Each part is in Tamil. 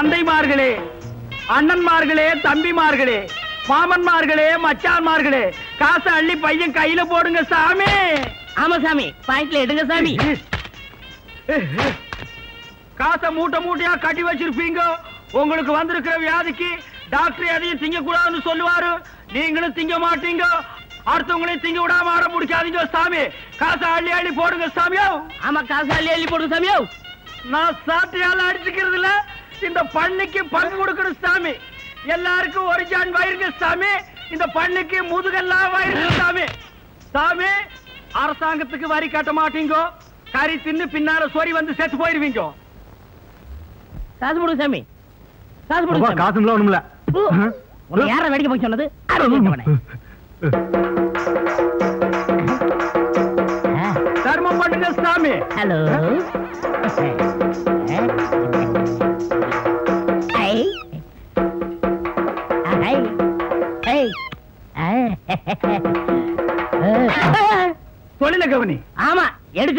தந்தைமார்களே அண்ணன்மார்களே தம்பிமார்களே மாமன்மார்களே மச்சான்மார்களே காசை அள்ளி பையன் கையில போடுங்க சாமி. ஆமா சாமி பாயிண்ட்ல எடுங்க சாமி. காசை மூட்டை மூட்டையா கட்டி வச்சிருப்பீங்க. உங்களுக்கு வந்திருக்கிற வியாதிக்கு டாக்டர் எதையும் திங்க கூடாதுன்னு சொல்லுவாரு. நீங்களும் திங்க மாட்டீங்க. அடுத்தவங்களையும் திங்க விடாம ஆட முடிக்காதீங்க சாமி. காசை அள்ளி அள்ளி போடுங்க சாமியோ. ஆமா காசு அள்ளி அள்ளி போடுங்க சாமியோ. நான் சாட்டையால அடிச்சுக்கிறது இல்ல இந்த பண்ணிக்கு பங்கு கொடுக்கணும் சாமி. எல்லாருக்கும் ஒரு ஜான் வயிறுங்க சாமி. இந்த பண்ணிக்கு முதுகெல்லாம் வயிறுங்க சாமி. சாமி அரசாங்கத்துக்கு வரி கட்ட மாட்டீங்க. கறி தின்னு பின்னால சொறி வந்து செத்து போயிருவீங்க. காசு போடுங்க சாமி. காசு போடுங்க. காசுங்களா ஒண்ணுமில்ல. உன்னை யார வேடிக்கை பார்க்க சொன்னது? தர்மம் பண்ணுங்க சாமி. ஹலோ.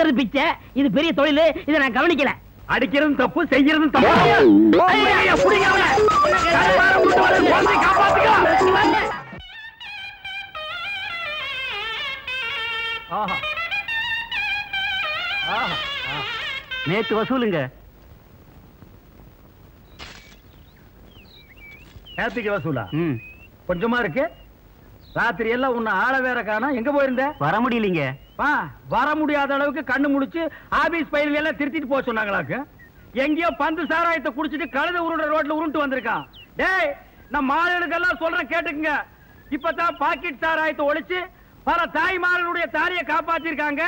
எடுக்கிறது பிச்சை. இது பெரிய தொழில். இதை நான் கவனிக்கல. அடிக்கிறதும் தப்பு செய்யறதும் தப்பு. நேத்து வசூலுங்க. நேத்துக்கு வசூலா? கொஞ்சமா இருக்கு. ராத்திரி எல்லாம் உன்னை ஆள வேற காணோம் எங்க போயிருந்த வர முடியலீங்க வா வர முடியாத அளவுக்கு கண்ணு முடிச்சு ஆபீஸ் பயிர்கள் எல்லாம் திருத்திட்டு போக சொன்னாங்களாக்கு எங்கேயோ பந்து சாராயத்தை குடிச்சிட்டு கழுத உருண்ட ரோட்ல உருண்டு வந்திருக்கான் டேய் நம்ம ஆளுகளுக்கெல்லாம் சொல்றேன் கேட்டுக்குங்க இப்பதான் பாக்கெட் சாராயத்தை ஒழிச்சு பல தாய்மார்களுடைய தாலியை காப்பாத்திருக்காங்க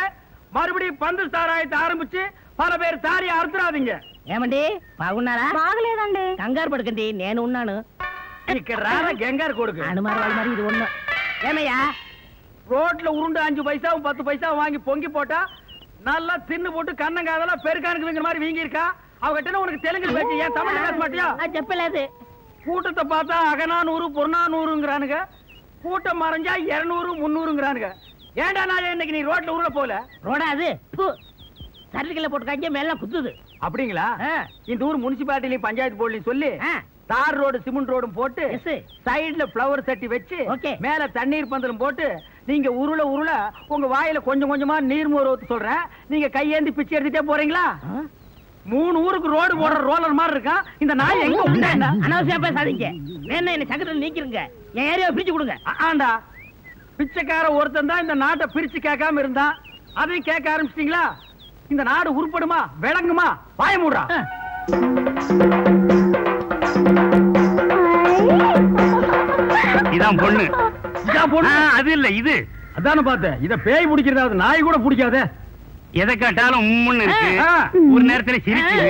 மறுபடியும் பந்து சாராயத்தை ஆரம்பிச்சு பல பேர் தாலியை அறுத்துறாதீங்க ఏమండి బాగున్నారా బాగలేదండి కంగారు పడకండి నేను ఉన్నాను ఇక్కడ రారా గెంగారు కొడుకు అనుమారు వాళ్ళ మరి ఇది ஒண்ணு ஏமையா? ரோட்ல உருண்டு அஞ்சு பைசாவும் பத்து பைசாவும் வாங்கி பொங்கி போட்டா நல்லா தின்னு போட்டு கண்ணங்காதெல்லாம் பெருக்கானுக்குங்கிற மாதிரி வீங்கி இருக்கா அவகிட்ட உனக்கு தெலுங்கு பேச்சு ஏன் தமிழ் பேச மாட்டியா? செப்பலாது. கூட்டத்தை பார்த்தா அகநானூறு புறநானூறுங்கிறானுங்க. கூட்டம் மறைஞ்சா இரநூறு முந்நூறுங்கிறானுங்க. ஏண்டா நாளே இன்னைக்கு நீ ரோட்ல உருள போல ரோடா அது? சரட்டுக்கல்ல போட்டு காய்ச்சி மேலாம் குத்துது. அப்படிங்களா? இந்த ஊர் முனிசிபாலிட்டிலையும் பஞ்சாயத்து போர்ட்லையும் சொல்லி. தார் ரோடு சிமெண்ட் ரோடும் போட்டு. சைடுல பிளவர் தட்டி வச்சு. மேல தண்ணீர் பந்தலும் போட்டு நீங்க உருள உருள உங்க வாயில கொஞ்சம் கொஞ்சமா நீர் மோர் ஊத்த சொல்றேன். நீங்க கையேந்தி பிச்சை எடுத்துட்டே போறீங்களா? மூணு ஊருக்கு ரோடு போடுற ரோலர் மாதிரி இருக்கான் இந்த நாய் எங்க உண்டா? அனாவசியம் பேசாதீங்க. வேணா என்ன சக்கரத்தில் நீக்கிருங்க. என் ஏரியாவை பிரிச்சு கொடுங்க. ஆண்டா. பிச்சைக்கார ஒருத்தன் தான் இந்த நாட்டை பிரிச்சு கேட்காம இருந்தான். அதையும் கேட்க ஆரம்பிச்சிட்டீங்களா? இந்த நாடு உருப்படுமா? விளங்குமா? வாய மூடுறா. இதான் பொண்ணு. இதான் பொண்ணு. அது இல்ல இது. அதானே பார்த்தேன். இத பேய் பிடிக்கிறதாவது நாய் கூட பிடிக்காதே. எதை கேட்டாலும் உம்முன்னு இருக்கு. ஒரு நேரத்துல சிரிக்குது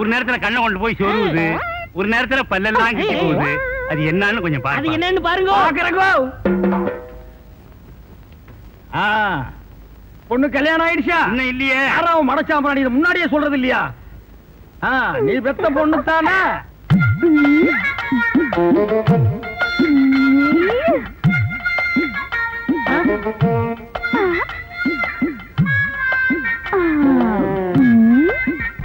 ஒரு நேரத்துல கண்ணை கொண்டு போய் சொருகுது. ஒரு நேரத்துல பல்லெல்லாம் கிட்டி போகுது. அது என்னன்னு கொஞ்சம் அது பாருங்க என்னன்னு பாருங்க. பாக்குறங்கோ ஆ. பொண்ணு கல்யாணம் ஆயிடுச்சா? இன்னும் இல்லையே. யாரா அவன் மடச்சாம்பராணி முன்னாடியே சொல்றது இல்லையா? நீ பெத்த பொண்ணு தானே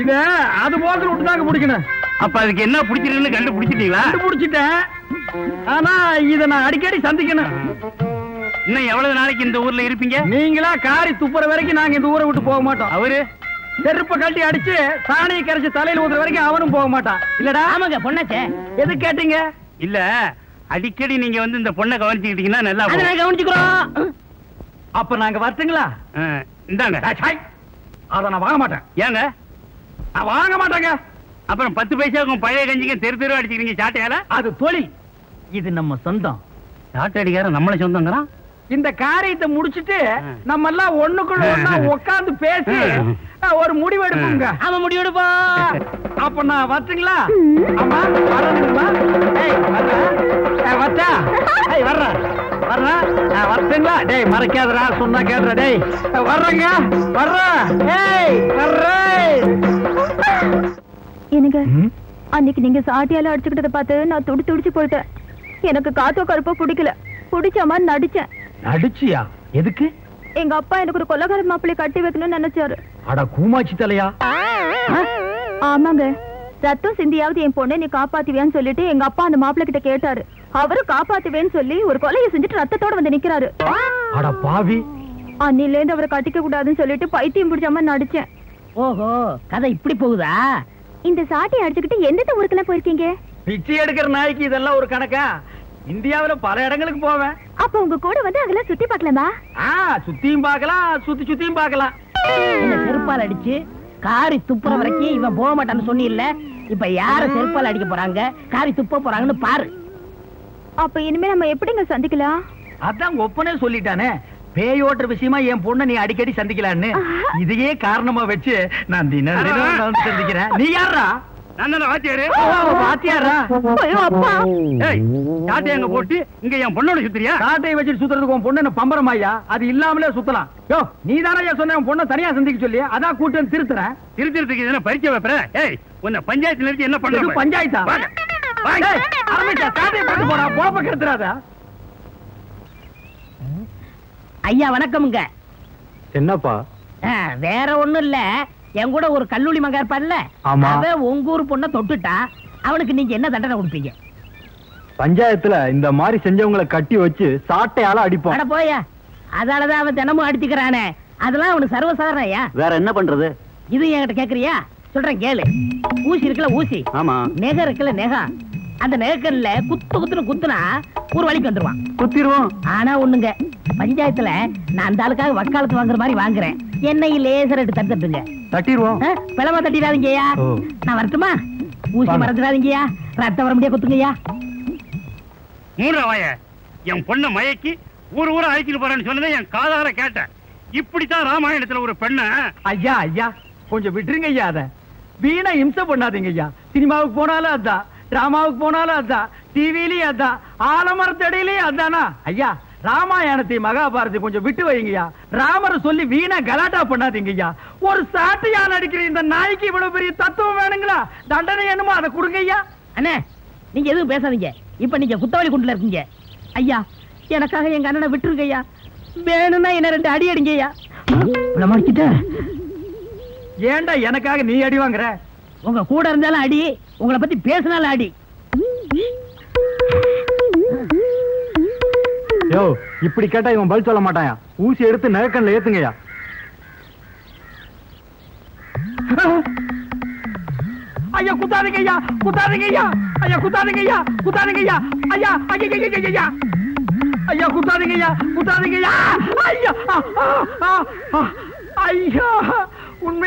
இத அது போக்கிற விட்டு தாங்க பிடிக்கணும். அப்ப அதுக்கு என்ன பிடிச்சிருக்குன்னு கண்டுபிடிச்சிட்டீங்களா? கண்டுபிடிச்சிட்டேன். ஆனா இத நான் அடிக்கடி சந்திக்கணும். இன்னும் எவ்வளவு நாளைக்கு இந்த ஊர்ல இருப்பீங்க? நீங்களா காரி துப்புற வரைக்கும் நாங்க இந்த ஊரை விட்டு போக மாட்டோம். அவரு? செருப்ப கட்டி அடிச்சு சாணியை கரைச்சு தலையில ஊத்துற வரைக்கும் அவனும் போக மாட்டான். இல்லடா. ஆமாங்க பொண்ணாச்சே. எது கேட்டீங்க? இல்ல அடிக்கடி நீங்க வந்து இந்த பொண்ணை கவனிச்சுக்கிட்டீங்கன்னா நல்லா அதை போகும். நான் கவனிச்சுக்கிறோம். அப்ப நாங்க வரட்டுங்களா? இந்தாங்க. அத நான் வாங்க மாட்டேன். ஏங்க? நான் வாங்க மாட்டேங்க. அப்புறம் பத்து பைசாவுக்கும் பழைய கஞ்சிக்கு தெரு தெரு அடிச்சுக்கிறீங்க சாட்டையால அது தொழில். இது நம்ம சொந்தம். சாட்டை அடிக்கார நம்மள சொந்தங்கிறான்? இந்த காரியத்தை முடிச்சிட்டு நம்ம எல்லாம் ஒண்ணுக்குள்ள ஒண்ணா உட்கார்ந்து பேசி ஒரு முடிவு எடுப்போங்க. ஆமா முடிவெடுப்பா அப்ப நான் வரட்டுங்களா? ஆமா வரணுங்களா ஏய் ஏய் வர்றேன் வரட்டுங்களா? டேய் மறைக்காதடா சொன்னா கேடுறா டேய். வர்றேங்க வர்றேன் ஏய் வர்றேன் எனக்கு அன்னைக்கு நீங்க சாட்டியால அடிச்சுக்கிட்டத பார்த்து நான் துடி துடிச்சு போயிட்டேன் எனக்கு காத்தோ கருப்போ பிடிக்கல. பிடிச்ச மாதிரி நடிச்சேன். நடிச்சியா? எதுக்கு? எங்க அப்பா எனக்கு ஒரு கொலகார மாப்பிள்ளை கட்டி வைக்கணும்னு நினைச்சாரு. அட கூமாச்சி தலையா? ஆமாங்க. ரத்தம் சிந்தியாவது என் பொண்ணை நீ காப்பாத்துவியான்னு சொல்லிட்டு எங்க அப்பா அந்த மாப்பிள்ளை கிட்ட கேட்டாரு. அவரும் காப்பாத்துவேன்னு சொல்லி ஒரு கொலையை செஞ்சுட்டு ரத்தத்தோட வந்து நிக்கிறாரு. அட பாவி. அன்னில இருந்து அவரை கட்டிக்க கூடாதுன்னு சொல்லிட்டு பைத்தியம் பிடிச்ச மாதிரி நடிச்சேன். ஓஹோ கதை இப்படி போகுதா? இந்த சாட்டியை அடிச்சுக்கிட்டு எந்தெந்த ஊருக்கெல்லாம் போயிருக்கீங்க? பிச்சை எடுக்கிற நாய்க்கு இதெல்லாம் ஒரு கணக்கா? இந்தியாவுல பல இடங்களுக்கு போவேன். அப்ப உங்க கூட வந்து அதெல்லாம் சுத்தி பார்க்கலாமா? ஆ சுத்தியும் பார்க்கலாம் சுத்தி சுத்தியும் பார்க்கலாம். என்ன செருப்பால் அடிச்சு காரி துப்புற வரைக்கும் இவன் போக மாட்டான்னு சொன்னில்ல. இப்ப யார செருப்பால் அடிக்க போறாங்க? காரி துப்ப போறாங்கன்னு பாரு. அப்ப இனிமே நம்ம எப்படிங்க சந்திக்கலாம்? அதான் ஒப்பனே சொல்லிட்டானே. பேயோட்டுற விஷயமா என் பொண்ணை நீ அடிக்கடி சந்திக்கலான்னு. இதையே காரணமா வச்சு நான் தினம் தினம் சந்திக்கிறேன். நீ யாரா இல்லாமலே சுத்தலாம். யோ நீ தானே சொன்ன பொண்ணை தனியா சந்திக்க சொல்லி அதான் கூட்டு வந்து திருத்துறேன் திருத்திரத்துக்கு பரிச்சை வைப்பற ஏய் உன்னை பஞ்சாயத்துல நிறுத்தி என்ன இது பண்ற பஞ்சாயத்தா? ஐயா வணக்கம்ங்க. என்னப்பா? வேற ஒண்ணும் இல்ல. என் கூட ஒரு கல்லூரி மகன் இருப்பான்ல ஆமா. அவன் உங்க ஊர் பொண்ணை தொட்டுட்டா. அவனுக்கு நீங்க என்ன தண்டனை கொடுப்பீங்க? பஞ்சாயத்துல இந்த மாதிரி செஞ்சவங்கள கட்டி வச்சு சாட்டையால அடிப்போம். அட போயா. அதாலதான் அவன் தினமும் அடிச்சுக்கிறானே. அதெல்லாம் அவனுக்கு சர்வசாதாரண ஐயா வேற என்ன பண்றது? இது என்கிட்ட கேக்குறியா? சொல்றேன் கேளு. ஊசி இருக்குல்ல ஊசி. ஆமா. நெகை இருக்குல்ல நெகம் அந்த நெகக்கல்ல குத்து குத்துன்னு குத்துனா ஒரு வழிக்கு வந்துருவான். குத்திருவோம் ஆனா ஒண்ணுங்க பஞ்சாயத்துல நான் அந்த ஆளுக்காக வக்காலத்து வாங்குற மாதிரி வாங்குறேன். என்னை லேசர் எடுத்து தட்டுங்க. தட்டிடுவோம். பிளவா தட்டிடாதீங்கய்யா. நான் வரட்டுமா? ஊசி. மறந்துடாதீங்கய்யா. ரத்தம் வர முடியா குத்துங்கய்யா. மூணு வாய. என் பொண்ணை மயக்கி ஊர் ஊரா அழைச்சிட்டு போறேன்னு சொன்னதை என் காதார கேட்டேன். இப்படித்தான் ராமாயணத்துல ஒரு பெண்ண ஐயா ஐயா கொஞ்சம் விட்டுருங்க ஐயா அத. வீணா இம்சை பண்ணாதீங்க ஐயா சினிமாவுக்கு போனாலும் அதான். டிராமாவுக்கு போனாலும் அதான். டிவிலயும் அதான். ஆலமரத்தடியிலயும் அதானா? ஐயா ராமாயணத்தை மகாபாரதி கொஞ்சம் விட்டு வைங்கய்யா. ராமரை சொல்லி வீணா கலாட்டா பண்ணாதீங்க ஐயா ஒரு சாட்டையா நடிக்கிற இந்த நாய்க்கு இவ்வளவு பெரிய தத்துவம் வேணுங்களா? தண்டனை என்னமோ அதை கொடுங்க ஐயா அண்ணே நீங்க எதுவும் பேசாதீங்க. இப்ப நீங்க குத்தவாளி குண்டுல இருக்கீங்க. ஐயா எனக்காக எங்க அண்ணனை விட்டுருங்க ஐயா வேணும்னா என்ன ரெண்டு அடி அடிங்க ஐயா ஏன்டா எனக்காக நீ அடி வாங்குற? உங்க கூட இருந்தாலும் அடி. உங்களை பத்தி பேசினாலும் அடி. யோ இப்படி கேட்டா இவன் பதில் சொல்ல மாட்டாயா? ஊசி எடுத்து நெருக்கண்ல ஏத்துங்கய்யா. ஐயா குத்தாதீங்க ஐயா குத்தாதீங்க ஐயா ஐயா குத்தாதீங்க ஐயா குத்தாதீங்க ஐயா ஐயா ஐயா ஐயா. ஐயா, ஐயா குத்தாதீங்க ஐயா குத்தாதீங்க ஐயா ஐயா. ஐயா.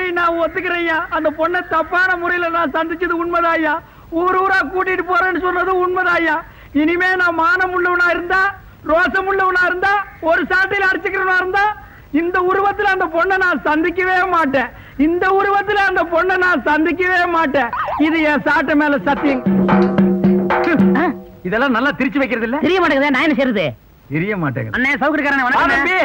உண்மையை நான் ஒத்துக்கிறேன் ஐயா அந்த பொண்ணை தப்பான முறையில நான் சந்திச்சது உண்மைதான் ஐயா ஊர் ஊரா கூட்டிட்டு போறேன்னு சொன்னது உண்மைதான் ஐயா இனிமே நான் மானம் உள்ளவனா இருந்தா ரோசம் உள்ளவனா இருந்தா ஒரு சாட்டையில அடிச்சுக்கிறவனா இருந்தா இந்த உருவத்துல அந்த பொண்ணை நான் சந்திக்கவே மாட்டேன். இந்த உருவத்துல அந்த பொண்ணை நான் சந்திக்கவே மாட்டேன். இது என் சாட்டை மேல சத்தியம்? இதெல்லாம் நல்லா திரிச்சு வைக்கிறது இல்ல? தெரிய மாட்டேங்குதே நான் என்ன செய்யறது தெரிய மாட்டேங்குது. அண்ணே சௌகரியக்காரனே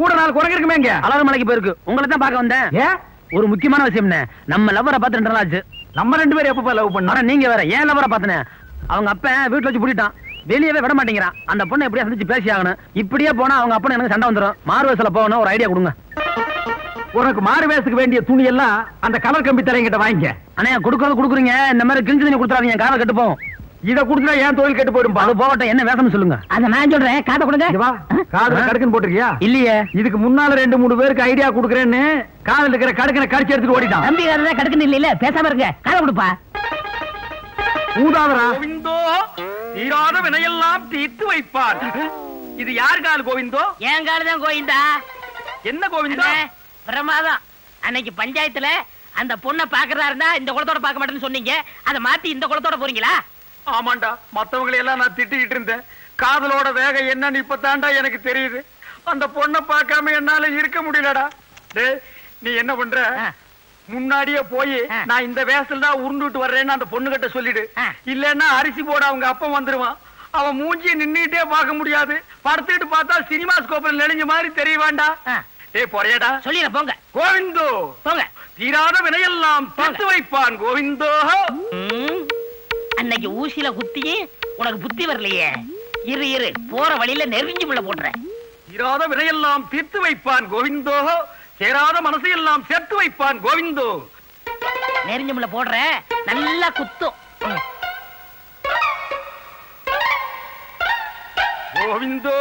கூட நாலு குரங்கு இருக்குமே இங்க. அழகு மலைக்கு போயிருக்கு. உங்களை தான் பார்க்க வந்தேன். ஏன்? ஒரு முக்கியமான விஷயம்னே நம்ம லவ்வரை பார்த்து ரெண்டு நாள் ஆச்சு. நம்ம ரெண்டு பேரும் எப்பப்ப லவ் பண்ணோம் நீங்க வேற ஏன் லவ்வரை பார்த்தனே? அவங்க அப்பன் வீட்டுல வச்சு பூட்டிட்டான் வெளியவே விட மாட்டேங்கிறான். அந்த பொண்ணை எப்படியா சந்திச்சு பேசி ஆகணும். இப்படியே போனா அவங்க அப்பனை எனக்கு சண்டை வந்துடும் மாறு வயசுல போகணும் ஒரு ஐடியா கொடுங்க. உனக்கு மாறு வேஷத்துக்கு வேண்டிய துணி எல்லாம் அந்த கலர் கம்பி தலைங்கிட்ட வாங்கிக்க. அண்ணே கொடுக்கறது கொடுக்குறீங்க. இந்த மாதிரி கிழிஞ்சு தண்ணி கொடுத்துறாதீங்க. காதை கட்டு போகும் இத குடுத்தா ஏன் தொழில் கெட்டு போயிடும் அது போகட்டும். என்ன வேஷம்னு சொல்லுங்க. அத நான் சொல்றேன். காதை கொடுங்க. இங்க வா. காதுல கடுக்குன்னு போட்டிருக்கியா? இல்லையே. இதுக்கு முன்னால ரெண்டு மூணு பேருக்கு ஐடியா குடுக்கறேன்னு காதுல இருக்கிற கடுக்கனை கடிச்சு எடுத்துட்டு ஓடிட்டான். தம்பி காதை கடுக்குன்னு இல்ல பேசாம இருங்க. காதை கொடுப்பா. ஊதாதரா? கோவிந்தோ தீராத வினையெல்லாம் தீர்த்து வைப்பார். இது யார் கால் கோவிந்தோ? என் காடு தான் கோயிந்தா என்ன கோவிந்தோ? அண்ணே, பிரமாதம். அன்னைக்கு பஞ்சாயத்துல அந்த பொண்ணை பாக்குறதா இருந்தா இந்த குளத்தோட பார்க்க மாட்டேன்னு சொன்னீங்க. அதை மாத்தி இந்த குளத்தோட போறீங்களா? ஆமாண்டா மத்தவங்களை எல்லாம் நான் திட்டிக்கிட்டு இருந்தேன். காதலோட வேகம் என்னன்னு இப்பதான்டா எனக்கு தெரியுது. அந்த பொண்ணை பார்க்காம என்னால இருக்க முடியலடா. டேய் நீ என்ன பண்ற. முன்னாடியே போய். நான் இந்த வேஷத்துல தான் உருண்டுட்டு வர்றேன்னு அந்த பொண்ணுகிட்ட சொல்லிடு. ஆ. இல்லன்னா அரிசி போட அவங்க அப்பா வந்துருவான். அவன் மூஞ்சி நின்னுட்டே பார்க்க முடியாது. படுத்துட்டு பார்த்தா சினிமா ஸ்கோப்ல நெளிஞ்ச மாதிரி தெரிய வேண்டாம் டேய் பொறையடா. சொல்லிடுறேன் போங்க. கோவிந்தோ. போங்க. தீராத வினையெல்லாம் தீர்த்து வைப்பான் கோவிந்தோ. அன்னைக்கு ஊசியில குத்தியே உனக்கு புத்தி வரலையே. இரு இரு போற வழியில நெருங்கி உள்ள போட்டுறேன். தீராத வினையெல்லாம் தீர்த்து வைப்பான் கோவிந்தோ. சேராத மனசையெல்லாம் சேர்த்து வைப்பான் கோவிந்தோ. நெருங்கி உள்ள போடுறேன் நல்லா குத்தும். கோவிந்தோ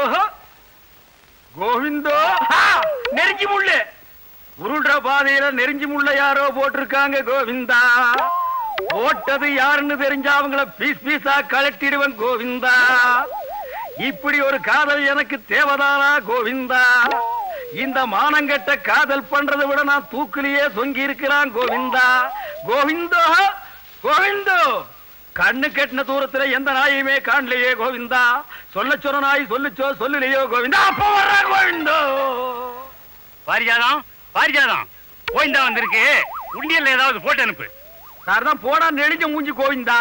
கோவிந்தோ! நெருஞ்சி முள்ளு. உருள்ற பாதையில நெருஞ்சி முள்ள யாரோ போட்டிருக்காங்க கோவிந்தா. போட்டது யாருன்னு தெரிஞ்சா அவங்கள பீஸ் பீஸா கலட்டிடுவன் கோவிந்தா. இப்படி ஒரு காதல் எனக்கு தேவதானா கோவிந்தா? இந்த மானங்கட்ட காதல் பண்றதை விட நான் தூக்கிலேயே தொங்கி இருக்கிறான் கோவிந்தா. கோவிந்தோ கோவிந்தோ! கண்ணு கெட்டின தூரத்துல எந்த நாயுமே காணலையே கோவிந்தா. சொல்ல சொன்ன நாய் சொல்லுச்சோ சொல்லலையோ கோவிந்தா. அப்ப வர்றா கோவிந்தோ! பாரிஜாதம் பாரிஜாதம் கோவிந்தா வந்திருக்கு. உண்டியல்ல ஏதாவது போட்டு அனுப்பு. சார் தான் போடா நெளிஞ்ச மூஞ்சி கோவிந்தா.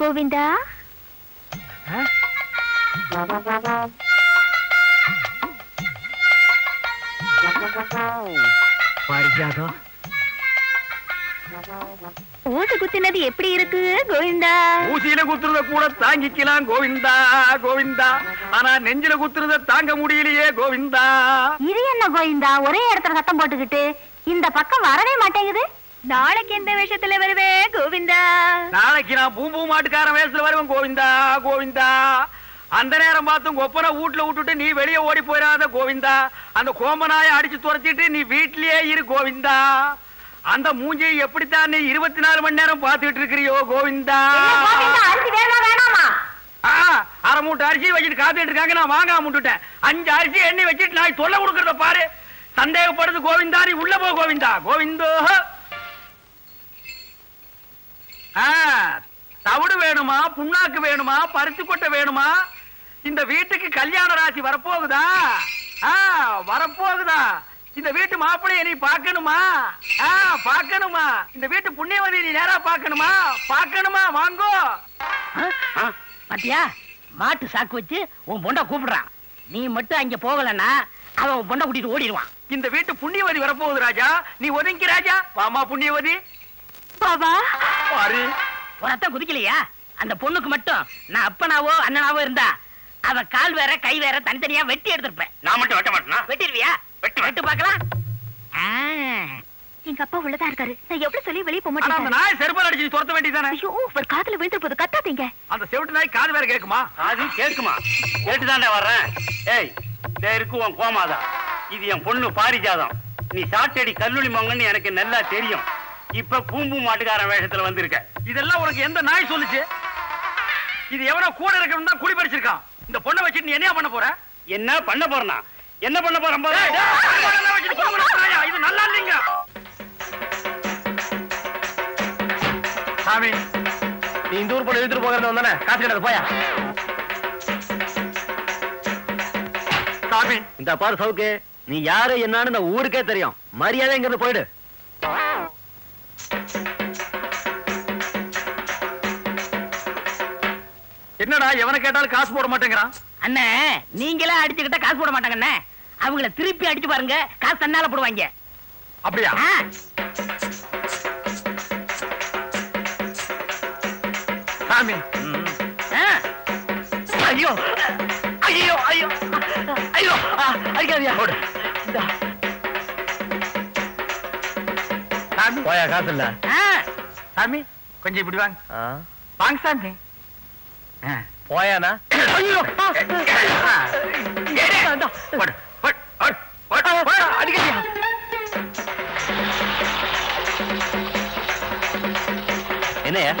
கோவிந்தா? பாரிஜாதம். ஊசி குத்தினது எப்படி இருக்கு கோவிந்தா? ஊசியில குத்துறத கூட தாங்கிக்கலாம் கோவிந்தா கோவிந்தா. ஆனா நெஞ்சில குத்துறத தாங்க முடியலையே கோவிந்தா. இது என்ன கோவிந்தா? ஒரே இடத்துல சத்தம் போட்டுக்கிட்டு இந்த பக்கம் வரவே மாட்டேங்குது. நாளைக்கு எந்த விஷயத்துல வருவே கோவிந்தா. நாளைக்கு நான் பூம்பூ மாட்டுக்காரன் வயசுல வருவேன் கோவிந்தா கோவிந்தா. அந்த நேரம் பார்த்து உங்க ஒப்பனை வீட்டுல விட்டுட்டு நீ வெளியே ஓடி போயிடாத கோவிந்தா. அந்த கோமனாய அடிச்சு துரத்திட்டு நீ வீட்லயே இரு கோவிந்தா. அந்த மூஞ்சியை எப்படித்தான் நீ இருபத்தி நாலு மணி நேரம் பார்த்துட்டு இருக்கிறியோ கோவிந்தா? அரை மூட்டை அரிசி வச்சுட்டு காத்துட்டு இருக்காங்க நான் வாங்காம விட்டுட்டேன். அஞ்சு அரிசி எண்ணி வச்சுட்டு நான் தொல்லை கொடுக்கறத பாரு. சந்தேகப்படுது கோவிந்தா நீ உள்ள போ கோவிந்தா. கோவிந்தோ தவிடு வேணுமா புண்ணாக்கு வேணுமா பருத்தி கொட்டை வேணுமா? இந்த வீட்டுக்கு கல்யாண ராசி வரப்போகுதா? ஆ, வரப்போகுதா. இந்த வீட்டு மாப்பிள்ளைய நீ பார்க்கணுமா? ஆ, பார்க்கணுமா. இந்த வீட்டு புண்ணியவதி நீ நேரா பார்க்கணுமா? பார்க்கணுமா வாங்கோ? பாத்தியா? மாட்டு சாக்கு வச்சு உன் பொண்ணை கூப்பிடுறான். நீ மட்டும் அங்க போகலன்னா அவன் உன் பொண்ணை கூட்டிட்டு ஓடிடுவான். இந்த வீட்டு புண்ணியவதி வரப்போகுது ராஜா. நீ ஒதுங்கி ராஜா. வாமா புண்ணியவதி. பாபா. பாரு. ரத்தம் குதிக்கலையா? அந்த பொண்ணுக்கு மட்டும் நான் அப்பனாவோ அண்ணனாவோ இருந்தா அவ கால் வேற கை வேற தனித்தனியா வெட்டி எடுத்திருப்பேன். நான் மட்டும் வெட்ட மாட்டேனா? வெட்டிடுவியா வெட்டுவேன். வெட்டு பார்க்கலாம். எங்க அப்பா உள்ளதா இருக்காரு. நான் எப்படி சொல்லி வெளியே போக ஆனா அந்த மாட்டேன் நாய் செருப்பால் அடிச்சு துரத்த வேண்டியதானே ஐயோ ஒரு காதுல விழுந்து போது கத்தாதீங்க. அந்த செவிட்டு நாய் காது வேற கேக்குமா? அது கேட்குமா கேட்டுதான்டா வர்றேன். ஏய் இதே இருக்கு உன் கோமாதா. இது என் பொண்ணு பாரிஜாதம். நீ சாட்டடி கல்லூரி மங்கன்னு எனக்கு நல்லா தெரியும். இப்ப பூம்பு மாட்டுக்காரன் வேஷத்துல வந்திருக்க. இதெல்லாம் உனக்கு எந்த நாய் சொல்லுச்சு? இது எவனோ கூட இருக்கணும் தான் குடி படிச்சிருக்கான் இந்த பொண்ணை வச்சுட்டு நீ என்ன பண்ண போற? என்ன பண்ண போறனா என்ன பண்ண போறேன்? இது நல்லா இல்லைங்க. சாமி நீ இந்த ஊர் பொண்ணு இழுத்துட்டு போகிறது வந்தானே காசு கிடையாது போயா. சாமி. இந்த பாரு சவுக்கு நீ யாரு என்னன்னு இந்த ஊருக்கே தெரியும். மரியாதை இங்கிருந்து போயிடு. என்னடா எவனை கேட்டாலும் காசு போட மாட்டேங்கிறான்? அண்ணே நீங்களே அடிச்சுக்கிட்டா காசு போட மாட்டாங்க அண்ணே அவங்கள திருப்பி அடிச்சு பாருங்க காசு தன்னால போடுவாங்க. அப்படியா. சாமி. ஐயோ. ஐயோ ஐயோ. ஐயோ. அடிக்காதீயா போடு. சாமி. போயா காசு இல்ல? ஆ. சாமி கொஞ்சம் இப்படி வாங்க. வாங்க சாமி. போயானா. என்னையா?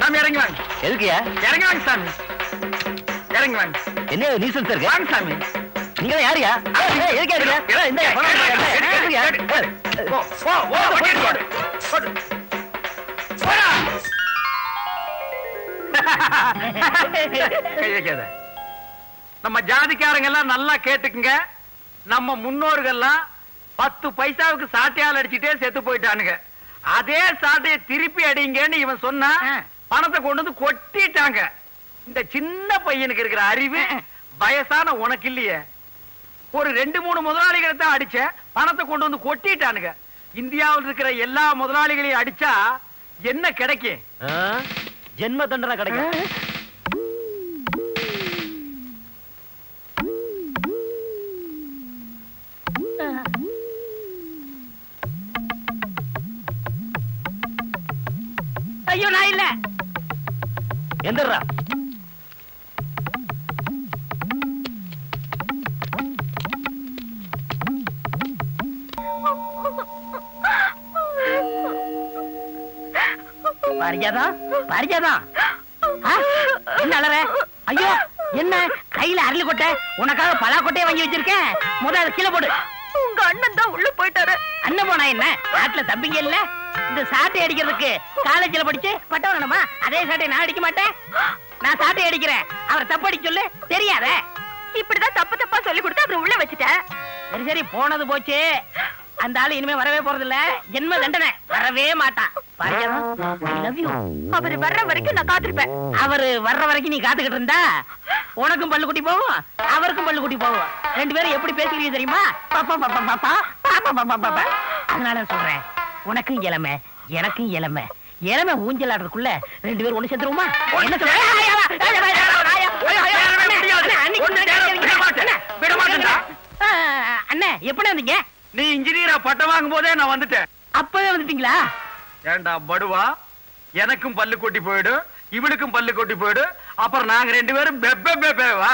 சாமி இறங்கி வாங்க. எதுக்குயா இறங்கி வாங்க சாமி. இறங்கி வாங்க. என்ன நீசன்ஸ் இருக்கு? வாங்க சாமி. நீங்க யாரியா எதுக்கா இருக்க இந்த நம்ம ஜாதிக்காரங்க எல்லாம் நல்லா கேட்டுக்குங்க. நம்ம முன்னோர்கள்லாம் பத்து பைசாவுக்கு சாட்டையால் அடிச்சுட்டே செத்து போயிட்டானுங்க. அதே சாட்டையை திருப்பி அடிங்கன்னு இவன் சொன்னா. பணத்தை கொண்டு வந்து கொட்டிட்டாங்க. இந்த சின்ன பையனுக்கு இருக்கிற அறிவு வயசான உனக்கு இல்லையே. ஒரு ரெண்டு மூணு முதலாளிகளை தான் அடிச்ச பணத்தை கொண்டு வந்து கொட்டிட்டானுங்க. இந்தியாவில் இருக்கிற எல்லா முதலாளிகளையும் அடிச்சா என்ன கிடைக்கும்? ஜென்ம தண்டனை கிடைக்கும். ஐயோ நான் இல்ல. எந்திரா பாரிஜாதா என்ன ஐயோ என்ன? கையில அரளி கொட்டை? உனக்காக பலா கொட்டையை வாங்கி வச்சிருக்கேன். முதல்ல அதை கீழே போடு. உங்க அண்ணன் தான் உள்ள போயிட்டாரு. அண்ணன் போனா என்ன? நாட்டுல தம்பிங்க இல்ல? இந்த சாட்டை அடிக்கிறதுக்கு காலேஜ்ல படிச்சு பட்டம் வேணுமா அதே சாட்டை நான் அடிக்க மாட்டேன். நான் சாட்டை அடிக்கிறேன். அவர் தப்பு அடிக்க சொல்லு. தெரியாத? இப்படிதான் தப்பு தப்பா சொல்லி கொடுத்து அப்புறம் உள்ள வச்சுட்டேன். சரி சரி போனது போச்சு. அந்த ஆளு இனிமே வரவே போறது இல்ல ஜென்ம தண்டனை வரவே மாட்டான் அவரு வர்ற வரைக்கும் நான் காத்திருப்பேன் அவரு வர்ற வரைக்கும் நீ காத்துக்கிட்டு இருந்தா உனக்கும் பல்லு குட்டி போகும் அவருக்கும் பல்லு குட்டி போகும் ரெண்டு பேரும் எப்படி பேசுறீங்க தெரியுமா பாப்பா பாப்பா பாப்பா பாப்பா பாப்பா பாப்பா அதனால சொல்றேன் உனக்கும் இளமை எனக்கும் இளமை இளமை ஊஞ்சல் ஆடுறதுக்குள்ள ரெண்டு பேரும் ஒண்ணு சேர்ந்துருவோமா என்ன சொல்றேன் அண்ணே, அண்ணே எப்படி வந்தீங்க நீ இன்ஜினியரா பட்டம் வாங்கும் போதே நான் வந்துட்டேன். அப்பவே வந்துட்டீங்களா? ஏண்டா படுவா? எனக்கும் பல்லு கொட்டி போயிடும் இவனுக்கும் பல்லு கொட்டி போயிடும் அப்புறம் நாங்க ரெண்டு பேரும் பெப்பே பெப்பேவா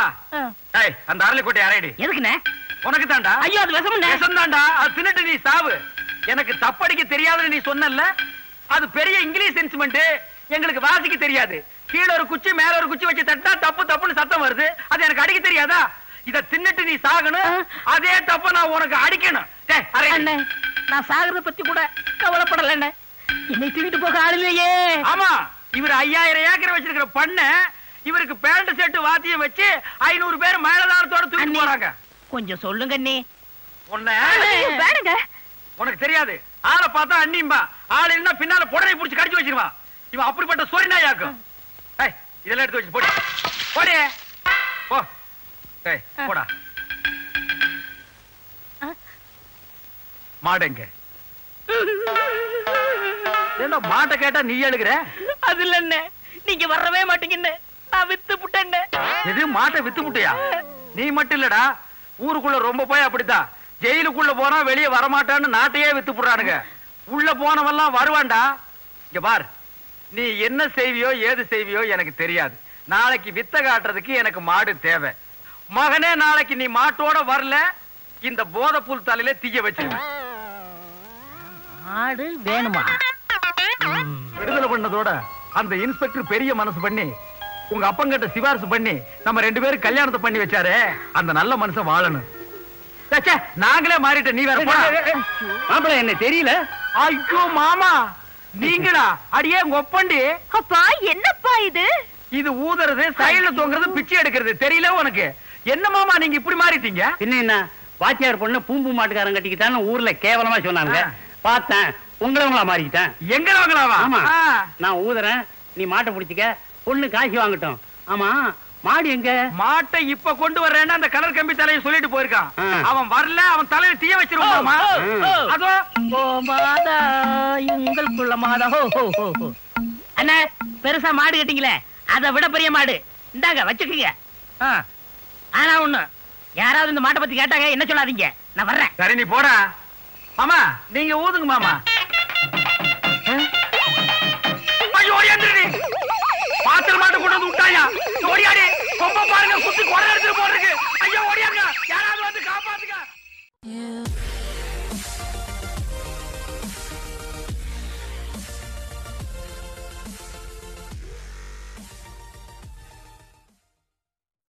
ஏய் அந்த அரளி கொட்டை அரைடி எதுக்குண்ணே? உனக்கு தாண்டா ஐயோ அது விஷம்ண்ணே. தாண்டா அது தின்னுட்டு நீ சாவு. எனக்கு தப்படிக்க தெரியாதுன்னு நீ சொன்னல்ல. அது பெரிய இங்கிலீஷ் இன்ஸ்ட்ருமெண்ட் எங்களுக்கு வாசிக்க தெரியாது. கீழ ஒரு குச்சி மேல ஒரு குச்சி வச்சு தட்டா தப்பு தப்புன்னு சத்தம் வருது. அது எனக்கு அடிக்க தெரியாதா? இத தின்னுட்டு நீ சாகணும். அதே தப்ப நான் உனக்கு அடிக்கணும். அண்ணே நான் சாகிறத பத்தி கூட கவலைப்படல அண்ணே என்னை தூக்கிட்டு போக ஆள் இல்லையே. ஆமா இவர் ஐயாயிரம் ஏக்கர் வச்சிருக்கிற பண்ண இவருக்கு பேண்ட் செட்டு வாத்தியம் வச்சு ஐநூறு பேர் மேலதாரத்தோட தூக்கி. போறாங்க. கொஞ்சம் சொல்லுங்க அண்ணே வேணுங்க. உனக்கு தெரியாது. ஆளை பார்த்தா அண்ணிம்பா ஆள் இருந்தா பின்னால புடவை புடிச்சு கடிச்சு வச்சிருவான். இவன் அப்படிப்பட்ட சோரி நாயாக்கும். ஏய் இதெல்லாம் எடுத்து வச்சு போடி. போடி. போ. போடா. மாடுங்க. ஏண்டா மாட்டை கேட்டா நீ எழுகிற? அது இல்ல நீங்க வரவே மாட்டீங்கன்னு நான் வித்து புட்டேன் எது மாட்டை வித்து முட்டையா நீ மட்டும் இல்லடா ஊருக்குள்ள ரொம்ப போய் அப்படித்தான் ஜெயிலுக்குள்ள போனா வெளியே வரமாட்டான்னு நாட்டையே வித்து புடுறானுங்க. உள்ள போனவெல்லாம் வருவான்டா. இங்க பார் நீ என்ன செய்வியோ ஏது செய்வியோ எனக்கு தெரியாது. நாளைக்கு வித்த காட்டுறதுக்கு எனக்கு மாடு தேவை. மகனே நாளைக்கு நீ மாட்டோட வரல இந்த போதைப்புல் தலையில தீய வச்சிருவேன் ஆடு வேணுமா? விடுதலை பண்ணதோட அந்த இன்ஸ்பெக்டர் பெரிய மனசு பண்ணி உங்க அப்பங்கிட்ட சிபாரிசு பண்ணி நம்ம ரெண்டு பேரும் கல்யாணத்தை பண்ணி வச்சாரே. அந்த நல்ல மனுஷன் வாழணும். நாங்களே மாறிட்ட நீ வேற என்ன தெரியல? ஐயோ மாமா நீங்களா அடியே உங்க ஒப்பண்டி. அப்பா என்னப்பா இது? இது ஊதுறது சைடுல தொங்குறது பிச்சை எடுக்கிறது. தெரியல உனக்கு. என்ன மாமா நீங்க இப்படி மாறிட்டீங்க? பின்ன என்ன? வாத்தியார் பொண்ணு பூம்பு மாட்டுக்காரன் கட்டிக்கிட்டான்னு ஊர்ல கேவலமா சொன்னாங்க. பார்த்தேன். உங்களவங்களா மாறிக்கிட்டேன். எங்க வாங்கலாவா ஆமா. நான் ஊதுறேன். நீ மாட்டை பிடிச்சிக்க. பொண்ணு காசு வாங்கட்டும். ஆமா. மாடு எங்க? மாட்டை இப்ப கொண்டு வர்றேன்னு அந்த கலர் கம்பி தலையை சொல்லிட்டு போயிருக்கான். அவன் வரல அவன் தலையில தீய ஓ. அதோ. ஓ மாதா எங்கள் குள்ள மாதா. ஹோ ஹோ ஹோ. அண்ணே பெருசா மாடு கட்டிங்களே அதை விட பெரிய மாடு. இந்தாங்க வச்சுக்கீங்க. ஆனா ஒண்ணு யாராவது இந்த மாட்டை பத்தி கேட்டாங்க என்ன சொல்லாதீங்க. நான் வர்றேன். சரி நீ போடா. மாமா நீங்க ஊதுங்க மாமா. ஐயோ எந்திரி பாத்திர மாட்டு கொண்டு வந்து விட்டாயா? ஓடியாடி. கொம்ப பாருங்க குத்தி கொடை எடுத்துட்டு போறதுக்கு. ஐயோ ஓடியாங்க யாராவது வந்து காப்பாத்துங்க.